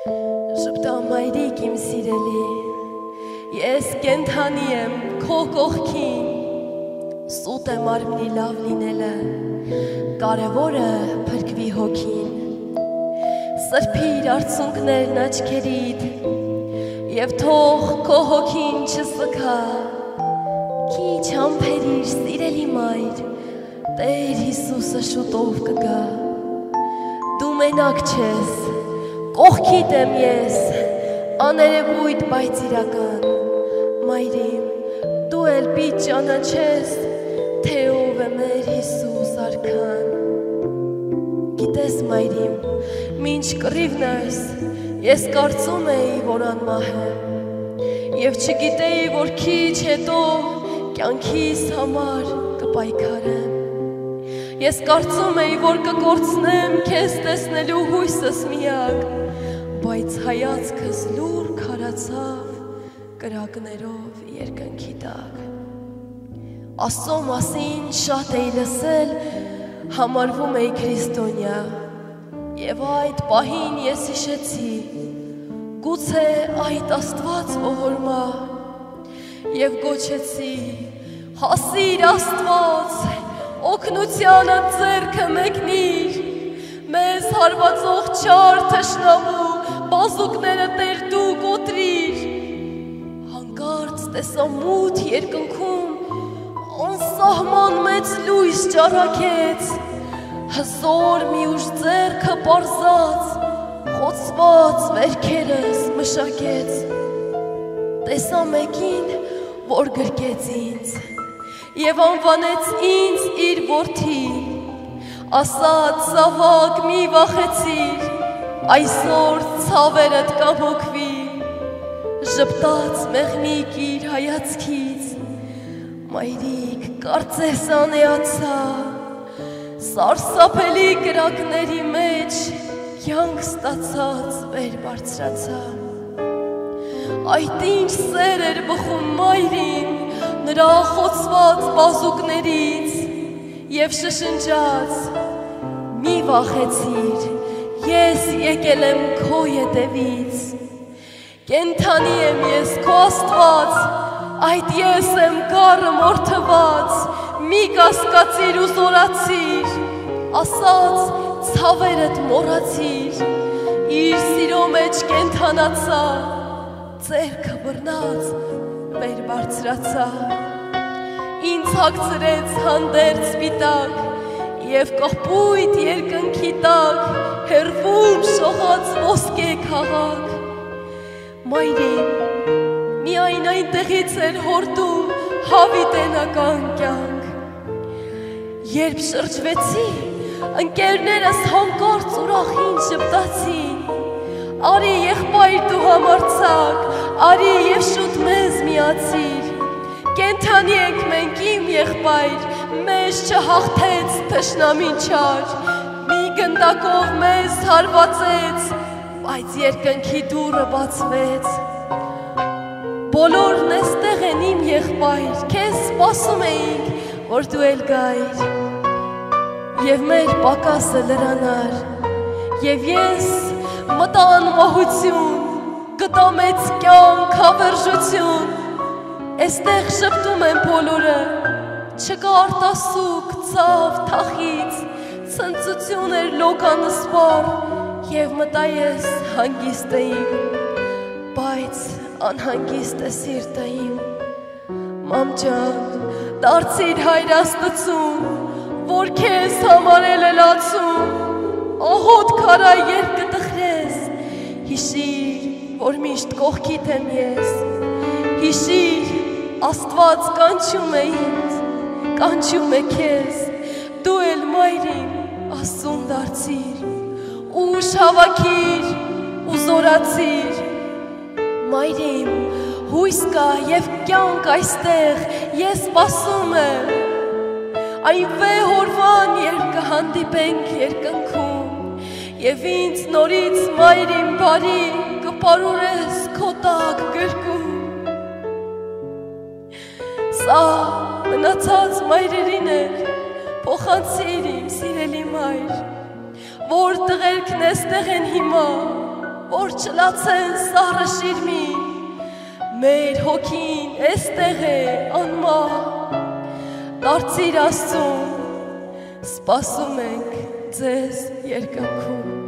Ժպտա մայրիկ իմ սիրելի, ես կենթանի եմ քո կողքին, սուտ է մարմնի լավ լինելը, կարևորը փրկվի հոգին, սրբիր արցունքներն աչքերիդ, և թող քո հոգին չսկա, քիչ համբերիր սիրելի մայր, Տեր Հիսուսը շուտով կգա, դու մենակ չես, կողքիդ եմ ես, աներևույթ բայց իրական, մայրիմ, դու էլ պիտ ճանաչես, թե ով է մեր Հիսուս արքան։ Գիտես մայրիմ, մինչ կռիվն այս, ես կարծում էի, որ անմահ եմ, և չգիտեի, որ քիչ հետո կյանքիս համար կպայքարեմ։ Ես կարծում էի, որ կկործնեմ քեզ տեսնելու հույսս միակ, բայց հայացքս լուր քարացավ կրակներով երկնքի տակ։ Աստծո մասին շատ էի լսել, համարվում էի քրիստոնյա, եւ այդ պահին ես հիշեցի, գուցե այդ Աստված ողորմա, եւ գոչեցի, հասիր Աստված, օգնությանը ձերքը մեկնիր, մեզ հարվածող չար թշնամու բազուկները Տեր դու կոտրիր։ Հանկարծ տեսա մութ երկնքում անսահման մեծ լույս ճարակեց։ Հզոր մի ուժ ձերքը պարզած, խոցված վերքերս մշակեց։ Տեսա մեկին, որ գրկեց ինձ եւ անվանեց ինձ իր որդի։ Ասաց զավակ մի վախեցիր, այսօր ցավերդ կամոքվի ժպտաց մեղնիկ իր հայացքից մայրիկ կարծես անեացա սարսափելի կրակների մեջ կյանք ստացած վեր բարձրացա այդ ինչ սեր էր բխում մայրին նրա խոցված բազուկներից եւ շշնջաց մի վախեցիր ես եկել եմ քո ետևից։ Կենթանի եմ ես քո Աստված, այդ ես եմ գառը մորթված, մի կասկածիր ու զորացիր, ասաց ցավերդ մոռացիր, իր սիրո մեջ կենթանացա, ձերքը բռնած մեր բարձրացա։ Ինձ հագցրեց հանդերձ սպիտակ, եւ կողպույտ երկնքի տակ հերվում շողած ոսկե քաղաք մայրին միայն այնտեղից էր հորդում հավիտենական կյանք երբ շրջվեցի ընկերներս հանկարծ ուրախին շպտացին արի եղբայր դու համարցակ արի եւ շուտ մեզ միացիր կենթանի ենք մենք իմ եղբայր մեզ չհաղթեց թշնամին չար, մի գնդակով մեզ հարվածեց, բայց երկնքի դուրը բացվեց։ Բոլորն էստեղ են իմ եղբայր, քեզ սպասում էինք, որ դու էլ գայր։ Եվ մեր պակասը լրանար, եւ ես մտա անմահություն, գտա մեծ կյանք հավերժություն։ Էստեղ շփտում են բոլորը, չկա արտասուկ, ցավ, թախից, ցնծություն էր լոկանսպար եւ մտա ես հանգիստ իմ, բայց անհանգիստ է սիրտը իմ։ Մամ ջան, դարձիր հայր Աստծուն, որ քեզ համարել է լացում, ահոտ քարա երբ կտխրես, հիշիր, որ միշտ կողքիդ եմ ես, հիշիր, Աստված կանչում է ինձ, կանչում է քեզ, դու էլ մայրին աստուն դարձիր, ուշ հավաքիր ու զորացիր, մայրիմ, հույս կա և կյանք այստեղ, ես սպասում եմ, այն վե հորվան երբ կհանդիպենք երկնքում, և ինձ նորից մայրիմ բարի կպարուրես քո տակ գրկում, սա մնացած մայրերին էր, փոխանցիր իմ սիրելի մայր, որ տղերքն էստեղ են հիմա, որ չլացեն սառը շիրմին, մեր հոգին էստեղ է անմա, դարձիր աստուն, սպասում ենք ձեզ երկնքում։